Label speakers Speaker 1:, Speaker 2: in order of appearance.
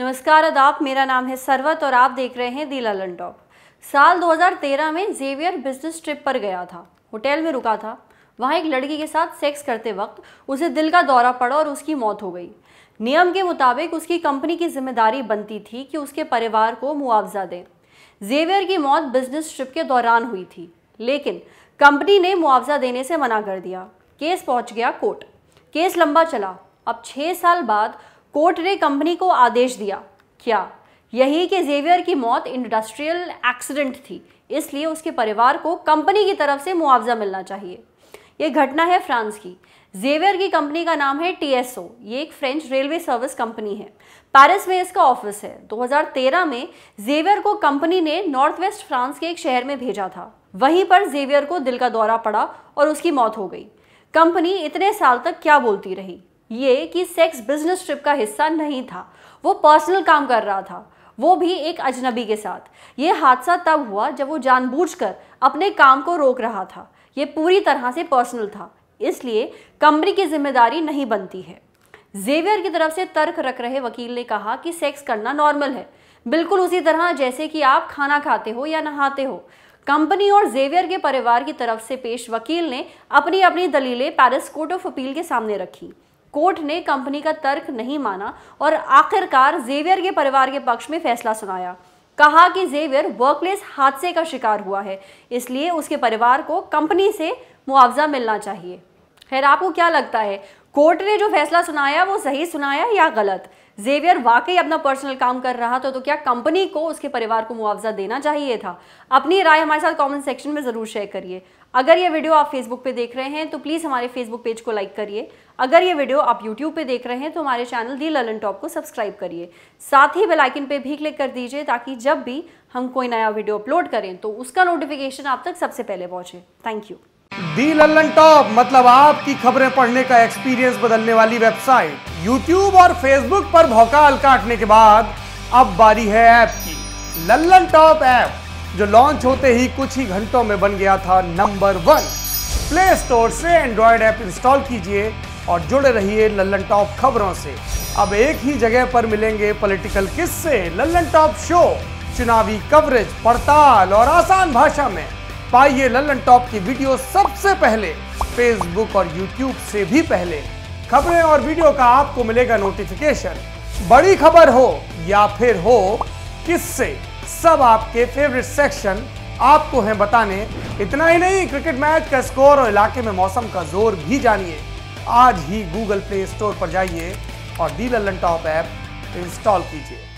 Speaker 1: नमस्कार अदाब मेरा नाम है सरवत और आप देख रहे हैं दी ललन टॉप साल 2013 में जेवियर बिज़नेस ट्रिप पर गया था। होटल में रुका था। वहाँ एक लड़की के साथ सेक्स करते वक्त उसे दिल का दौरा पड़ा और उसकी मौत हो गई। नियम के मुताबिक उसकी कंपनी की ज़िम्मेदारी बनती थी कि उसके परिवार को मुआवजा दें। जेवियर की मौत बिज़नेस ट्रिप के दौरान हुई थी, लेकिन कंपनी ने मुआवजा देने से मना कर दिया। केस पहुँच गया कोर्ट। केस लंबा चला। अब छः साल बाद कोर्ट ने कंपनी को आदेश दिया। क्या? यही कि जेवियर की मौत इंडस्ट्रियल एक्सीडेंट थी, इसलिए उसके परिवार को कंपनी की तरफ़ से मुआवजा मिलना चाहिए। ये घटना है फ्रांस की। जेवियर की कंपनी का नाम है टीएसओ। ये एक फ्रेंच रेलवे सर्विस कंपनी है। पेरिस में इसका ऑफ़िस है। 2013 में जेवियर को कंपनी ने नॉर्थ वेस्ट फ्रांस के एक शहर में भेजा था। वहीं पर जेवियर को दिल का दौरा पड़ा और उसकी मौत हो गई। कंपनी इतने साल तक क्या बोलती रही? ये कि सेक्स बिज़नेस ट्रिप का हिस्सा नहीं था। वो पर्सनल काम कर रहा था। वो भी एक अजनबी के साथ। ये हादसा तब हुआ जब वो जानबूझकर अपने काम को रोक रहा था। ये पूरी तरह से पर्सनल था। इसलिए कंपनी की ज़िम्मेदारी नहीं बनती है। जेवियर की तरफ़ से तर्क रख रहे वकील ने कहा कि सेक्स करना नॉर्मल है। बिल्कुल उसी तरह जैसे कि आप खाना खाते हो या नहाते हो। कंपनी और जेवियर के परिवार की तरफ़ से पेश वकील ने अपनी अपनी दलीलें पेरिस कोर्ट ऑफ़ अपील के सामने रखी। कोर्ट ने कंपनी का तर्क नहीं माना और आखिरकार जेवियर के परिवार के पक्ष में फैसला सुनाया। कहा कि जेवियर वर्कप्लेस हादसे का शिकार हुआ है, इसलिए उसके परिवार को कंपनी से मुआवजा मिलना चाहिए। खैर, आपको क्या लगता है, कोर्ट ने जो फैसला सुनाया वो सही सुनाया या गलत? जेवियर वाकई अपना पर्सनल काम कर रहा था तो क्या कंपनी को उसके परिवार को मुआवजा देना चाहिए था? अपनी राय हमारे साथ कमेंट सेक्शन में ज़रूर शेयर करिए। अगर ये वीडियो आप फेसबुक पे देख रहे हैं तो प्लीज़ हमारे फेसबुक पेज को लाइक करिए। अगर ये वीडियो आप यूट्यूब पे देख रहे हैं तो हमारे चैनल दी ललन टॉप को सब्सक्राइब करिए। साथ ही बेल आइकन पे भी क्लिक कर दीजिए, ताकि जब भी हम कोई नया वीडियो अपलोड करें तो उसका नोटिफिकेशन आप तक सबसे पहले पहुँचे। Thank you
Speaker 2: the Lallantop मतलब आपकी खबरें पढ़ने का एक्सपीरियंस बदलने वाली वेबसाइट यूट्यूब और फेसबुक पर भौकाल काटने के बाद अब बारी है ऐप की। लल्लन टॉप ऐप, जो लॉन्च होते ही कुछ ही घंटों में बन गया था नंबर वन। प्ले स्टोर से एंड्रॉयड ऐप इंस्टॉल कीजिए और जुड़े रहिए लल्लन टॉप खबरों से। अब एक ही जगह पर मिलेंगे पॉलिटिकल किस्से। लल्लन टॉप शो, चुनावी कवरेज, पड़ताल और आसान भाषा में। पाइए लल्लन टॉप की वीडियो सबसे पहले फेसबुक और यूट्यूब से भी पहले। खबरें और वीडियो का आपको मिलेगा नोटिफिकेशन बड़ी खबर हो या फिर हो, किससे? सब आपके फेवरेट सेक्शन आपको है बताने। इतना ही नहीं क्रिकेट मैच का स्कोर और इलाके में मौसम का ज़ोर भी जानिए। आज ही गूगल प्ले स्टोर पर जाइए और the Lallan top app install कीजिए।